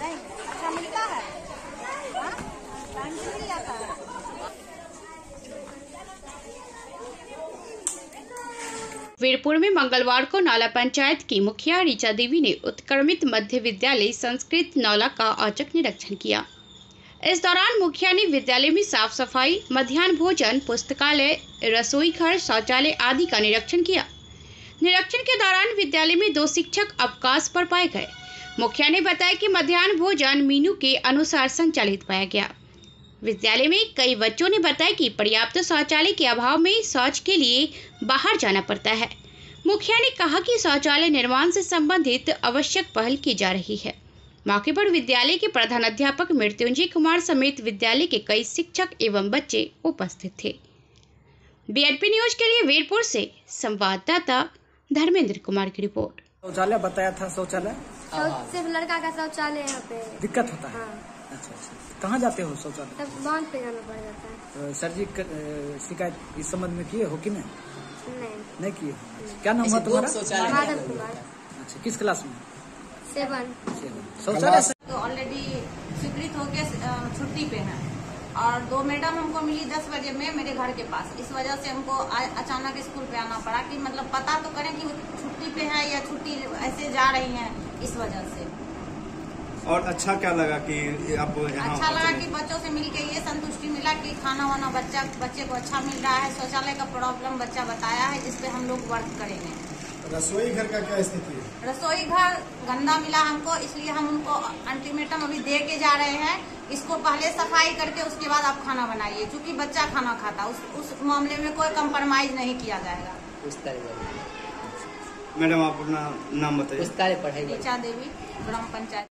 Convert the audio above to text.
नहीं अच्छा मिलता है मिल जाता है वीरपुर में मंगलवार को नौला पंचायत की मुखिया ऋचा देवी ने उत्क्रमित मध्य विद्यालय संस्कृत नौला का औचक निरीक्षण किया। इस दौरान मुखिया ने विद्यालय में साफ़ सफ़ाई, मध्यान्ह भोजन, पुस्तकालय, रसोई घर, शौचालय आदि का निरीक्षण किया। निरीक्षण के दौरान विद्यालय में दो शिक्षक अवकाश पर पाए गए। मुखिया ने बताया कि मध्यान्ह भोजन मीनू के अनुसार संचालित पाया गया। विद्यालय में कई बच्चों ने बताया कि पर्याप्त शौचालय के अभाव में शौच के लिए बाहर जाना पड़ता है। मुखिया ने कहा कि शौचालय निर्माण से संबंधित आवश्यक पहल की जा रही है। मौके पर विद्यालय के प्रधानाध्यापक मृत्युंजय कुमार समेत विद्यालय के कई शिक्षक एवं बच्चे उपस्थित थे। बीएनपी न्यूज़ के लिए वीरपुर से संवाददाता धर्मेंद्र कुमार की रिपोर्ट। शौचालय बताया था शौचालय? सिर्फ़ लड़का का शौचालय यहाँ पे। दिक्कत होता है? हाँ। अच्छा अच्छा। कहाँ जाते हो शौचालय? तब बाँध पे जाना पड़ जाता है। तो सर जी शिकायत इस संबंध में किए हो कि नहीं? नहीं। नहीं किए क्या नाम हुआ तुम्हारा? माधव कुमार। अच्छा किस क्लास में? सेवन। शौचालय तो ऑलरेडी स्वीकृत होके अ, छुट्टी पे हैं। और दो मैडम हमको मिली दस बजे में मेरे घर के पास। इस वजह से हमको अचानक स्कूल पे आना पड़ा कि मतलब पता तो करें कि वो छुट्टी पे है या छुट्टी ऐसे जा रही हैं इस वजह से। और अच्छा क्या लगा कि आप यहाँ अच्छा लगा कि बच्चों से मिलके ये संतुष्टि मिला कि खाना वाना बच्चा बच्चे को अच्छा मिल रहा है। शौचालय का प्रॉब्लम बच्चा बताया है जिसपे हम लोग वर्क करेंगे। रसोई घर का क्या स्थिति है? रसोई घर गंदा मिला हमको इसलिए हम उनको अल्टीमेटम अभी दे के जा रहे हैं। इसको पहले सफ़ाई करके उसके बाद आप खाना बनाइए क्योंकि बच्चा खाना खाता उस उस मामले में कोई कम्प्रोमाइज नहीं किया जाएगा। मैडम आप अपना नाम बताइए। पढ़ाई ऋचा देवी ग्राम पंचायत।